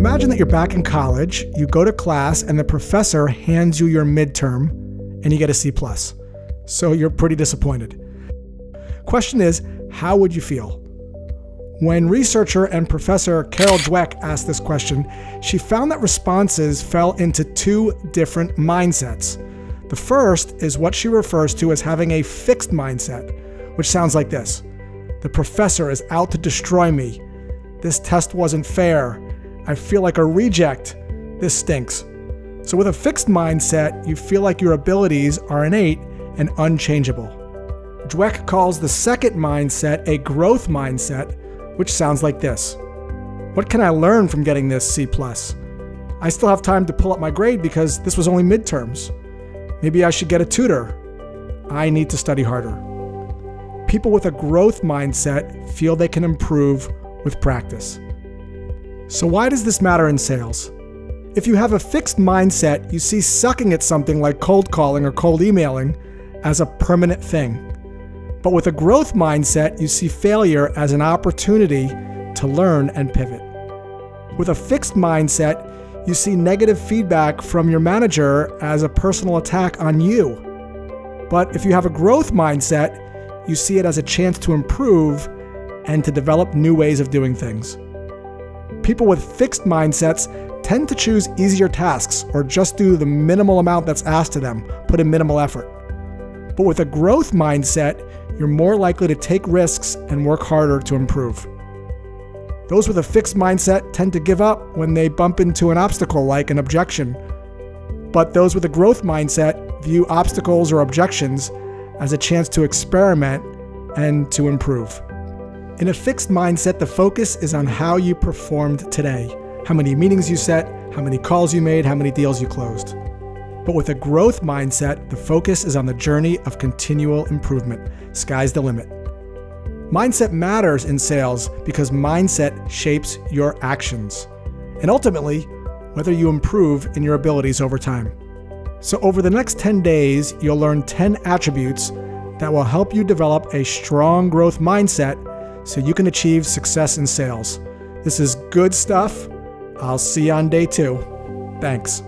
Imagine that you're back in college, you go to class, and the professor hands you your midterm, and you get a C. plus. So you're pretty disappointed. Question is, how would you feel? When researcher and professor Carol Dweck asked this question, she found that responses fell into two different mindsets. The first is what she refers to as having a fixed mindset, which sounds like this The professor is out to destroy me. This test wasn't fair. I feel like a reject. This stinks. So, with a fixed mindset, you feel like your abilities are innate and unchangeable. Dweck calls the second mindset a growth mindset, which sounds like this What can I learn from getting this C? I still have time to pull up my grade because this was only midterms. Maybe I should get a tutor. I need to study harder. People with a growth mindset feel they can improve with practice. So, why does this matter in sales? If you have a fixed mindset, you see sucking at something like cold calling or cold emailing as a permanent thing. But with a growth mindset, you see failure as an opportunity to learn and pivot. With a fixed mindset, you see negative feedback from your manager as a personal attack on you. But if you have a growth mindset, you see it as a chance to improve and to develop new ways of doing things. People with fixed mindsets tend to choose easier tasks or just do the minimal amount that's asked of them, put in minimal effort. But with a growth mindset, you're more likely to take risks and work harder to improve. Those with a fixed mindset tend to give up when they bump into an obstacle like an objection. But those with a growth mindset view obstacles or objections as a chance to experiment and to improve. In a fixed mindset, the focus is on how you performed today how many meetings you set, how many calls you made, how many deals you closed. But with a growth mindset, the focus is on the journey of continual improvement. Sky's the limit. Mindset matters in sales because mindset shapes your actions and ultimately whether you improve in your abilities over time. So, over the next 10 days, you'll learn 10 attributes that will help you develop a strong growth mindset so you can achieve success in sales. This is good stuff. I'll see you on day two. Thanks.